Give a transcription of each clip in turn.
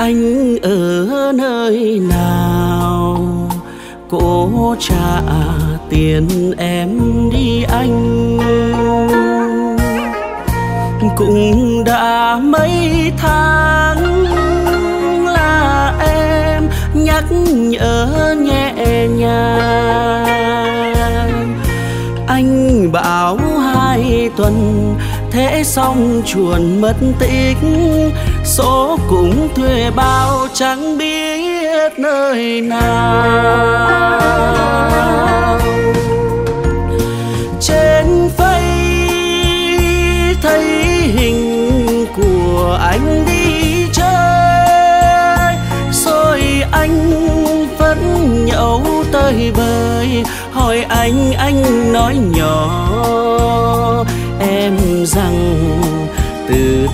anh ở nơi nào? Cố trả tiền em đi anh. Cũng đã mấy tháng là em nhắc nhở nhẹ nhàng. Anh bảo hai tuần, thế xong chuồn mất tích số cũng thuê bao, chẳng biết nơi nào. Trên face thấy hình của anh đi chơi, rồi anh vẫn nhậu tới bời, hỏi anh anh nói nhỏ.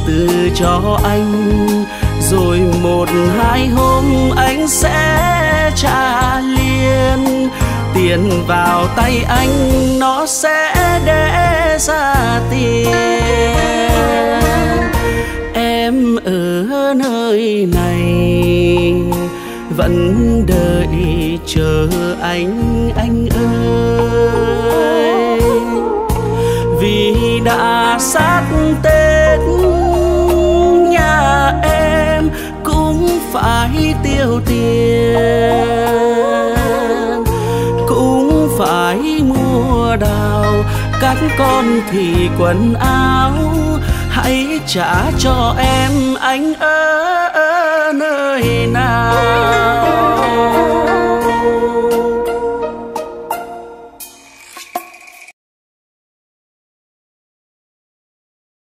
Từ cho anh, rồi một hai hôm anh sẽ trả liền. Tiền vào tay anh, nó sẽ để ra tiền. Em ở nơi này, vẫn đợi chờ anh anh ơi. Vì đã sát tên tiên. Cũng phải mua đào các con thì quần áo. Hãy trả cho em anh ở ở nơi nào?